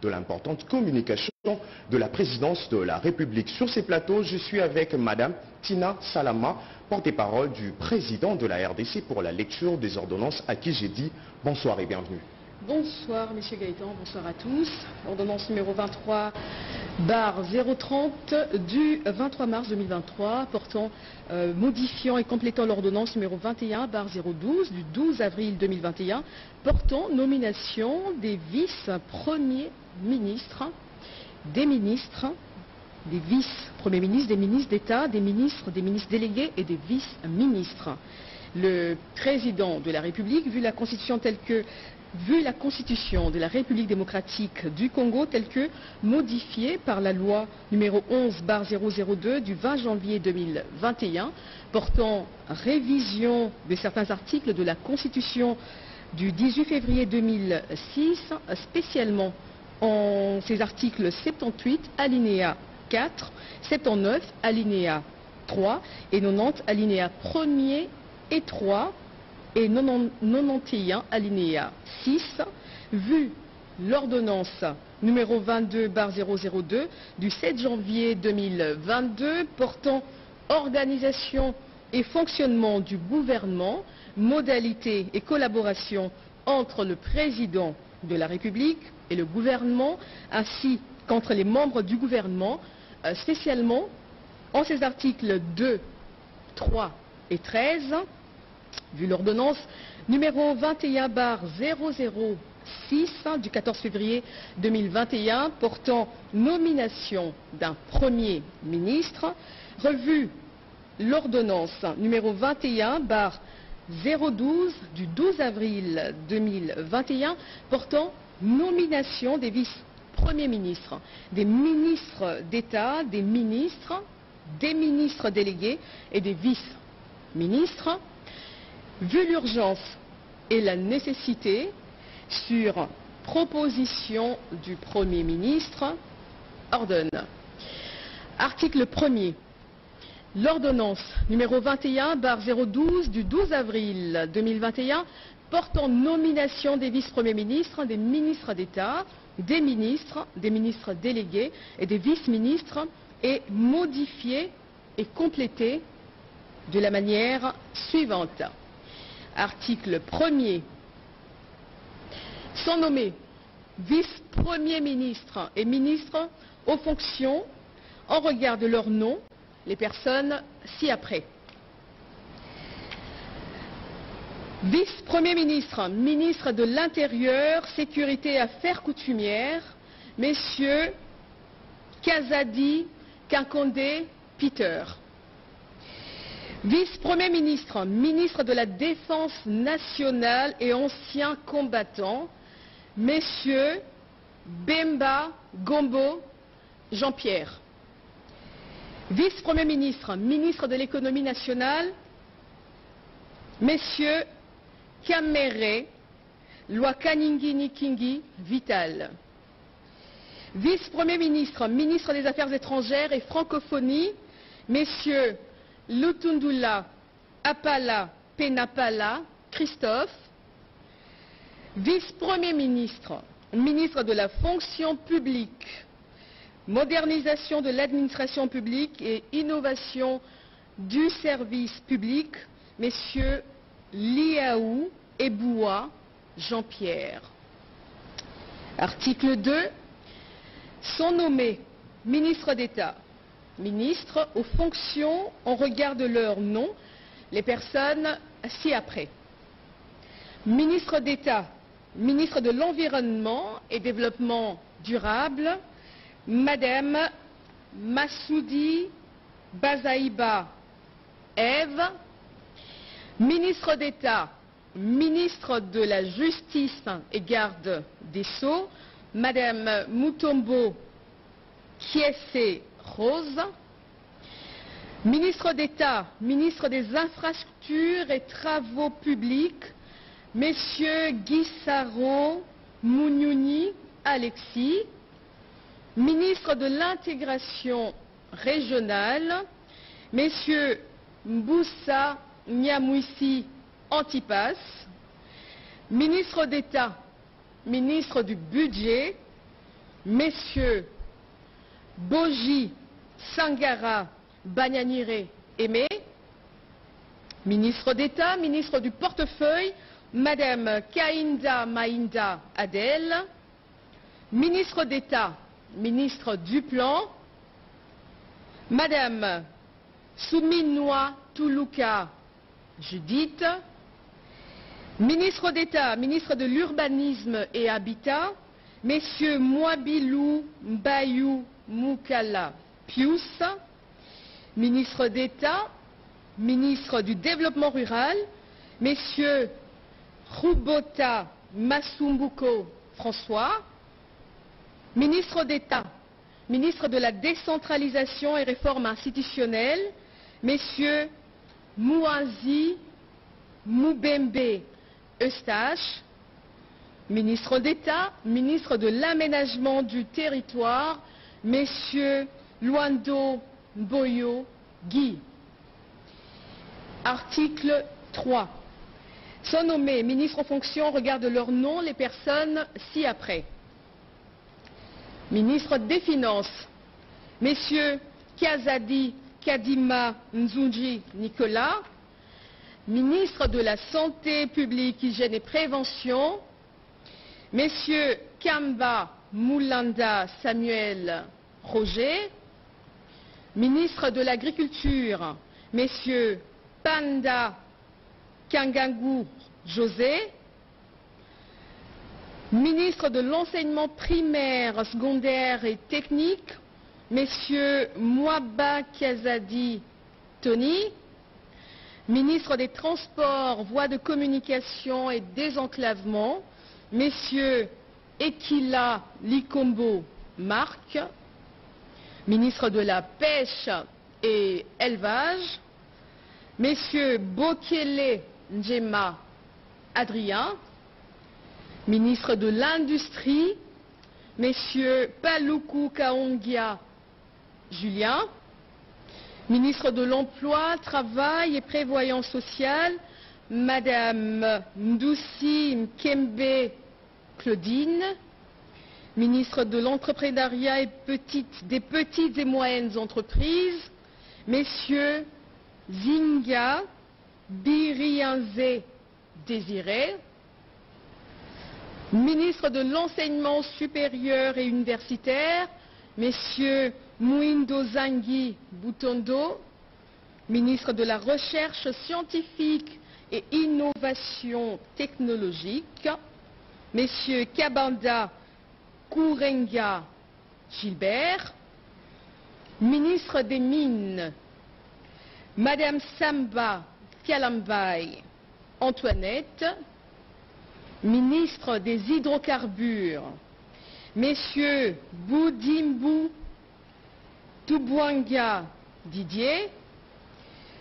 de l'importante communication de la présidence de la République. Sur ces plateaux, je suis avec Madame Tina Salama, porte-parole du président de la RDC pour la lecture des ordonnances à qui j'ai dit bonsoir et bienvenue. Bonsoir, Monsieur Gaëtan, bonsoir à tous. Ordonnance numéro 23 bar 030 du 23 mars 2023 portant, euh, modifiant et complétant l'ordonnance numéro 21 bar 012 du 12 avril 2021 portant nomination des vice-premiers ministres, des ministres, des vice-premiers ministres, des ministres d'État, des ministres, des ministres délégués et des vice-ministres. Le président de la République, vu la Constitution telle que vu la constitution de la République démocratique du Congo telle que modifiée par la loi numéro 11-002 du 20 janvier 2021 portant révision de certains articles de la constitution du 18 février 2006, spécialement en ces articles 78 alinéa 4, 79 alinéa 3 et 90 alinéa 1er et 3 et 91 alinéa 6, vu l'ordonnance numéro 22 002 du 7 janvier 2022 portant organisation et fonctionnement du gouvernement, modalités et collaboration entre le président de la République et le gouvernement, ainsi qu'entre les membres du gouvernement, euh, spécialement en ces articles 2, 3 et 13, vu l'ordonnance numéro 21 bar 006 du 14 février 2021 portant nomination d'un Premier ministre, revu l'ordonnance numéro 21 bar 012 du 12 avril 2021 portant nomination des vice-premiers ministres, des ministres d'État, des ministres, des ministres délégués et des vice-ministres, vu l'urgence et la nécessité, sur proposition du Premier ministre, ordonne. Article 1er. L'ordonnance numéro 21 012 du 12 avril 2021 portant nomination des vice-premiers ministres, des ministres d'État, des ministres, des ministres délégués et des vice-ministres est modifiée et complétée de la manière suivante article 1er, sont nommés vice-premier ministre et ministre aux fonctions en regard de leur nom, les personnes ci-après. Vice-premier ministre, ministre de l'Intérieur, Sécurité et Affaires coutumières, messieurs Kazadi, Kinkonde, Peter. Vice-premier ministre, ministre de la Défense nationale et ancien combattant, messieurs Bemba Gombo Jean-Pierre. Vice-premier ministre, ministre de l'économie nationale, messieurs Kamere Loakaningi Nikingi Vital. Vice-premier ministre, ministre des Affaires étrangères et francophonie, messieurs Lutundula Apala Penapala Christophe, vice-premier ministre, ministre de la fonction publique, modernisation de l'administration publique et innovation du service public, messieurs Liaou et Boua Jean-Pierre. Article 2. Sont nommés ministres d'État, ministres aux fonctions en regard de leur nom, les personnes ci-après. Ministre d'État, ministre de l'Environnement et Développement durable, Madame Massoudi Bazaïba Eve, ministre d'État, ministre de la Justice et Garde des Sceaux, Madame Mutombo Kiese Rose, ministre d'État, ministre des Infrastructures et Travaux Publics, Messieurs Guissaro Mouniouni Alexis, ministre de l'Intégration régionale, Messieurs Mboussa Nyamouissi Antipas, ministre d'État, ministre du Budget, Messieurs Boji Sangara Banyanire Aimé, ministre d'État, ministre du portefeuille, Madame Kainda Mainda Adel, ministre d'État, ministre du Plan, Madame Souminoa Toulouka Judith, ministre d'État, ministre de l'Urbanisme et Habitat, Messieurs Mwabilou Mbayou Moukala Pius, ministre d'État, ministre du Développement rural, Messieurs Rubota Masumbuko François, ministre d'État, ministre de la décentralisation et réforme institutionnelle, Messieurs Mouazi Moubembe Eustache, ministre d'État, ministre de l'aménagement du territoire, Messieurs Luando Boyo Guy. Article 3. Sont nommés ministres en fonction, on regarde leur nom, les personnes ci-après. Ministre des Finances, Messieurs Kiazadi Kadima Nzunji Nicolas, ministre de la Santé publique, Hygiène et Prévention, Messieurs Kamba Moulanda Samuel Roger, ministre de l'Agriculture, Messieurs Panda Kangangu José, ministre de l'Enseignement primaire, secondaire et technique, Messieurs Mwaba Kiazadi Tony, ministre des Transports, Voies de communication et désenclavement, Messieurs Ekila Likombo Marc, ministre de la Pêche et Élevage, Messieurs Bokele Njema Adrien, ministre de l'Industrie, Messieurs Paluku Kaongia Julien, ministre de l'Emploi, Travail et Prévoyance sociale, Madame Ndoussi Mkembe Claudine, ministre de l'Entrepreneuriat et des petites et moyennes entreprises, Messieurs Zinga Birianze Désiré, ministre de l'Enseignement supérieur et universitaire, Messieurs Mouindo Zangi Butondo, ministre de la Recherche scientifique et innovation technologique, Messieurs Kabanda Kourenga Gilbert, ministre des Mines, Madame Samba Kialambay Antoinette, ministre des Hydrocarbures, Messieurs Boudimbu Toubouanga Didier,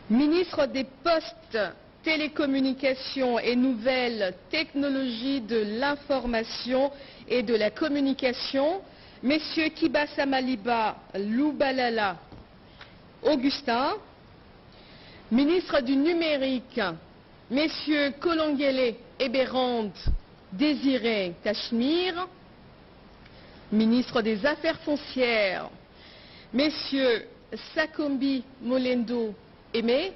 ministre des Postes, Télécommunications et Nouvelles Technologies de l'Information et de la Communication, Messieurs Kibasa Maliba Loubalala Augustin, ministre du Numérique, Messieurs Kolongele Eberand Désiré Cachemire, ministre des Affaires foncières, Messieurs Sakombi Molendo Aimé,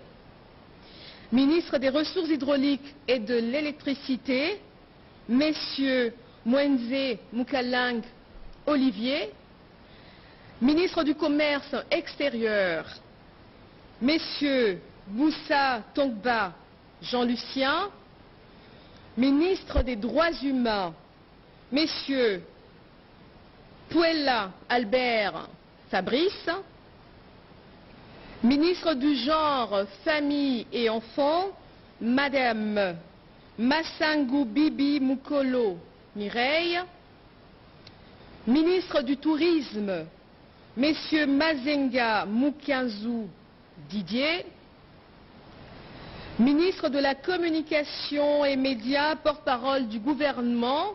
ministre des Ressources hydrauliques et de l'électricité, Messieurs Mwenze Mukalang Olivier, ministre du Commerce extérieur, Messieurs Boussa Tongba Jean-Lucien, ministre des Droits humains, Messieurs Puella Albert Fabrice, ministre du Genre, Famille et Enfants, Madame Massangu Bibi Mukolo Mireille, ministre du Tourisme, Messieurs Mazenga Mukianzu Didier, ministre de la Communication et Médias, porte-parole du gouvernement,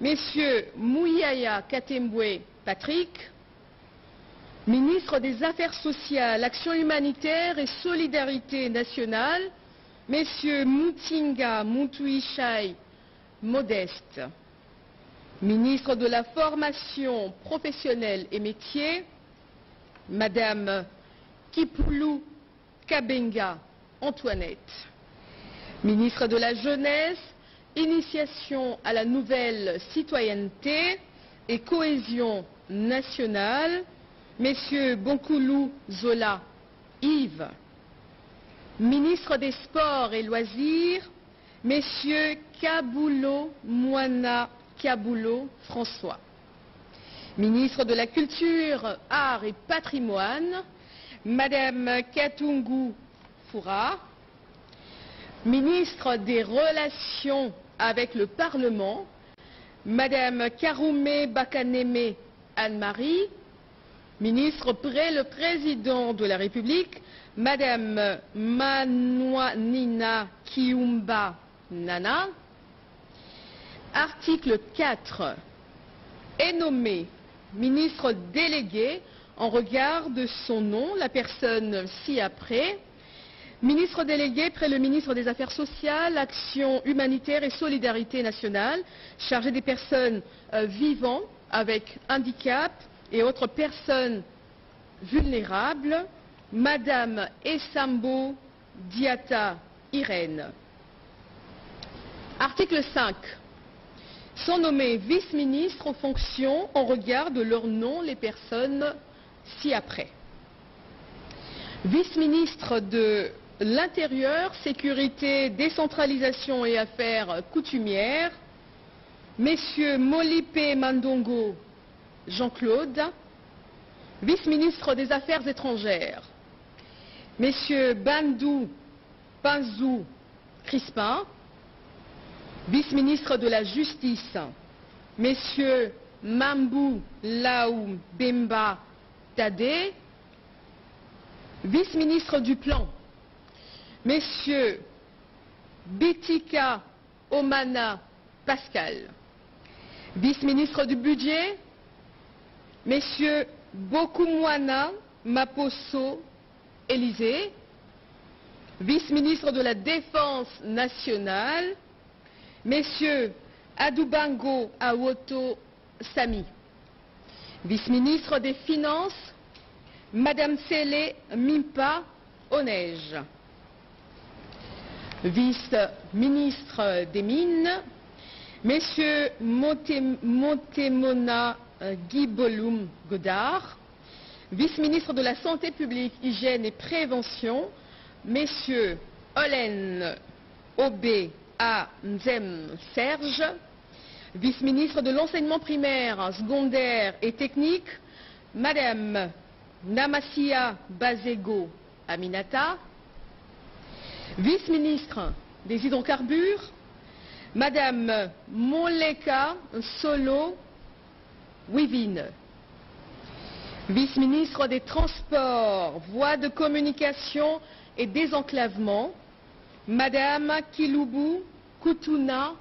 Messieurs Mouyaya Katembwe Patrick, ministre des Affaires sociales, Action humanitaire et solidarité nationale, Messieurs Moutinga Moutouichai Modeste, Ministre de la Formation professionnelle et métiers, Madame Kipoulou Kabenga Antoinette. Ministre de la Jeunesse, Initiation à la nouvelle citoyenneté et cohésion nationale, Messieurs Bonkoulou Zola Yves. Ministre des Sports et Loisirs, Messieurs Kaboulo Moana Kaboulo François. Ministre de la Culture, Arts et Patrimoine, Madame Katungu Foura. Ministre des Relations avec le Parlement, Madame Karoumé Bakaneme Anne-Marie. Ministre près le Président de la République, Madame Nina Kiumba Nana. Article 4 est nommé ministre délégué en regard de son nom, la personne ci-après. Ministre délégué près le ministre des Affaires sociales, Action humanitaire et solidarité nationale, chargé des personnes euh, vivant avec handicap et autres personnes vulnérables, Madame Essambo Diata Irène. Article 5 sont nommés vice-ministres aux fonctions en regard de leur nom les personnes ci-après. Vice-ministre de l'Intérieur, Sécurité, Décentralisation et Affaires coutumières, Messieurs Molipe Mandongo Jean-Claude, vice-ministre des Affaires étrangères, Messieurs Bandou Panzou Crispin, vice-ministre de la Justice, Messieurs Mambou Laou Bemba Tade, vice-ministre du Plan, Messieurs Bitika Omana Pascal, vice-ministre du Budget, Messieurs Bokumwana Maposo Élysée, vice-ministre de la Défense nationale, Messieurs Adubango Awoto Sami, vice-ministre des Finances, Madame Sele Mimpa Onej, vice-ministre des Mines, Messieurs Montemona Guy Godard, vice-ministre de la Santé publique, Hygiène et Prévention, Messieurs Olen Obé A. Nzem Serge, vice-ministre de l'enseignement primaire, secondaire et technique, Madame Namasia Bazego Aminata, vice-ministre des hydrocarbures, Madame Moleka Solo Wivine, vice-ministre des Transports, Voies de communication et désenclavement, Madame Kilubu Kutuna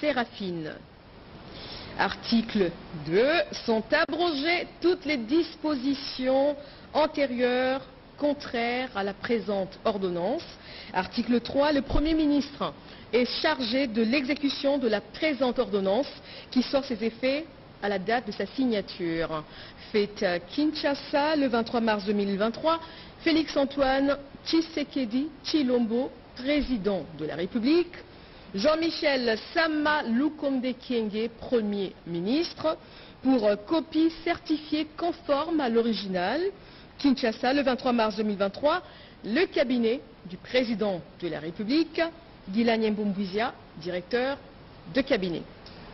Séraphine. Article 2. Sont abrogées toutes les dispositions antérieures contraires à la présente ordonnance. Article 3. Le Premier ministre est chargé de l'exécution de la présente ordonnance qui sort ses effets à la date de sa signature. Fait à Kinshasa le 23 mars 2023, Félix Antoine Tshisekedi Chilombo, président de la République, Jean-Michel Sama Lukonde Kienge, Premier ministre, pour copie certifiée conforme à l'original. Kinshasa, le 23 mars 2023, le cabinet du président de la République, Guilagne Mboumbouizia, directeur de cabinet.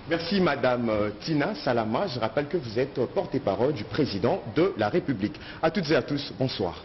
Merci Madame euh, Tina Salama. Je rappelle que vous êtes porte-parole du président de la République. À toutes et à tous, bonsoir.